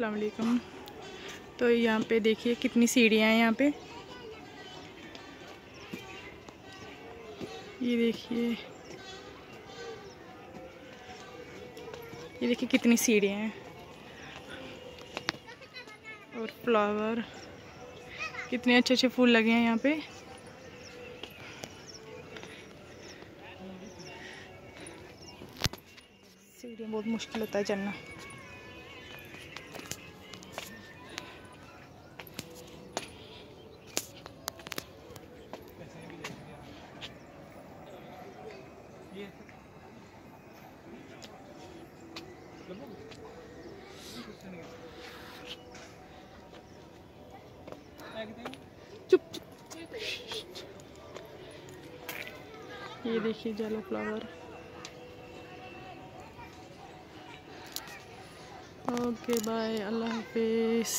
अलकुम तो यहाँ पे देखिए कितनी सीढ़ियाँ हैं यहाँ पे। ये देखिए। ये देखिए कितनी सीढ़ियाँ हैं। और फ्लावर। कितने अच्छे अच्छे फूल लगे हैं यहाँ पे। सीढ़ियाँ बहुत मुश्किल होता है चलना चुप ये देखिए जेलो फ्लावर ओके बाय अल्लाह हाफिज़